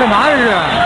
干嘛这是？